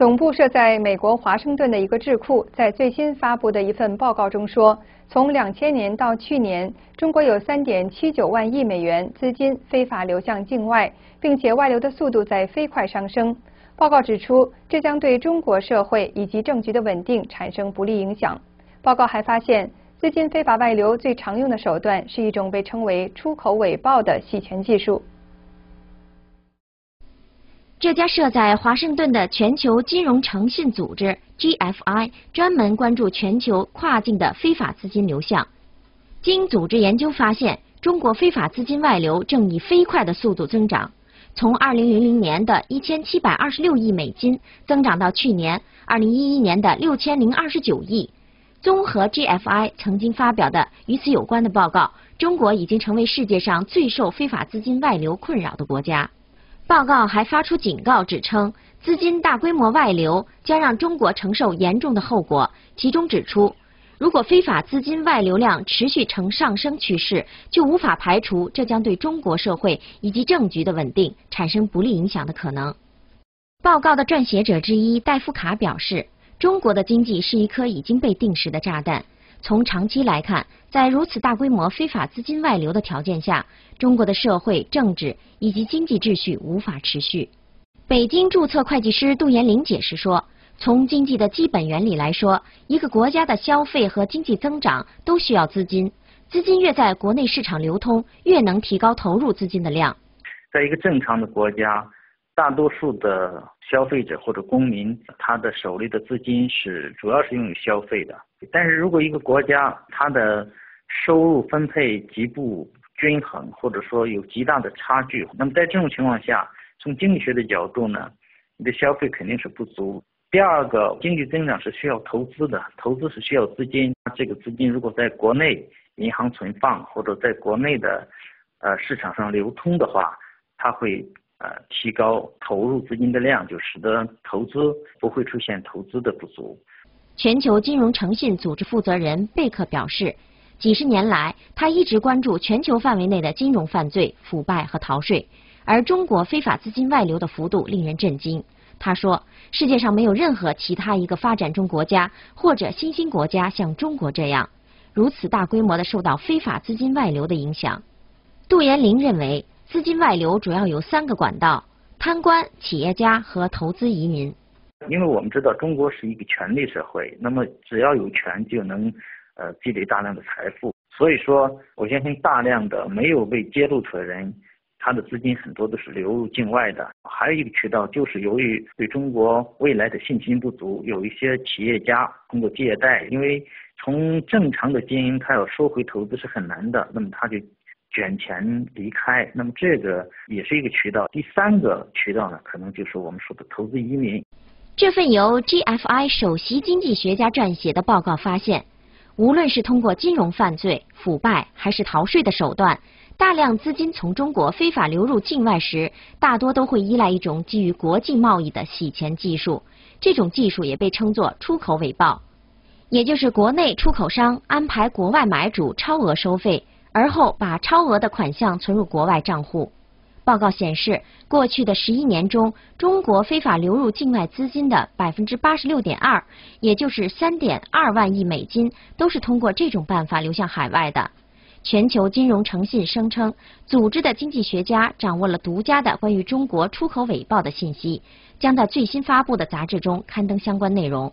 总部设在美国华盛顿的一个智库，在最新发布的一份报告中说，从两千年到去年，中国有三点七九万亿美元资金非法流向境外，并且外流的速度在飞快上升。报告指出，这将对中国社会以及政局的稳定产生不利影响。报告还发现，资金非法外流最常用的手段是一种被称为“出口伪报”的洗钱技术。这家设在华盛顿的全球金融诚信组织 GFI 专门关注全球跨境的非法资金流向。经组织研究发现，中国非法资金外流正以飞快的速度增长，从2000年的1726亿美金增长到去年2011年的6029亿。综合 GFI 曾经发表的与此有关的报告，中国已经成为世界上最受非法资金外流困扰的国家。报告还发出警告，指称资金大规模外流将让中国承受严重的后果。其中指出，如果非法资金外流量持续呈上升趋势，就无法排除这将对中国社会以及政局的稳定产生不利影响的可能。报告的撰写者之一戴夫卡表示，中国的经济是一颗已经被定时的炸弹。从长期来看，在如此大规模非法资金外流的条件下，中国的社会、政治以及经济秩序无法持续。北京注册会计师杜延龄解释说，从经济的基本原理来说，一个国家的消费和经济增长都需要资金，资金越在国内市场流通，越能提高投入资金的量。在一个正常的国家，大多数的消费者或者公民，他的手里的资金是主要是用于消费的。但是如果一个国家它的收入分配极不均衡，或者说有极大的差距，那么在这种情况下，从经济学的角度呢，你的消费肯定是不足。第二个，经济增长是需要投资的，投资是需要资金。这个资金如果在国内银行存放或者在国内的呃市场上流通的话，它会呃提高投入资金的量，就使得投资不会出现投资的不足。全球金融诚信组织负责人贝克表示，几十年来，他一直关注全球范围内的金融犯罪、腐败和逃税，而中国非法资金外流的幅度令人震惊。他说，世界上没有任何其他一个发展中国家或者新兴国家像中国这样，如此大规模的受到非法资金外流的影响。杜延龄认为，资金外流主要有三个管道：贪官、企业家和投资移民。因为我们知道中国是一个权力社会，那么只要有权就能呃积累大量的财富，所以说我相信大量的没有被揭露出来的人，他的资金很多都是流入境外的。还有一个渠道就是由于对中国未来的信心不足，有一些企业家通过借贷，因为从正常的经营他要收回投资是很难的，那么他就卷钱离开，那么这个也是一个渠道。第三个渠道呢，可能就是我们说的投资移民。这份由 GFI 首席经济学家撰写的报告发现，无论是通过金融犯罪、腐败还是逃税的手段，大量资金从中国非法流入境外时，大多都会依赖一种基于国际贸易的洗钱技术。这种技术也被称作出口伪报，也就是国内出口商安排国外买主超额收费，而后把超额的款项存入国外账户。报告显示，过去的十一年中，中国非法流入境外资金的百分之八十六点二，也就是三点二万亿美金，都是通过这种办法流向海外的。全球金融诚信声称，组织的经济学家掌握了独家的关于中国出口伪报的信息，将在最新发布的杂志中刊登相关内容。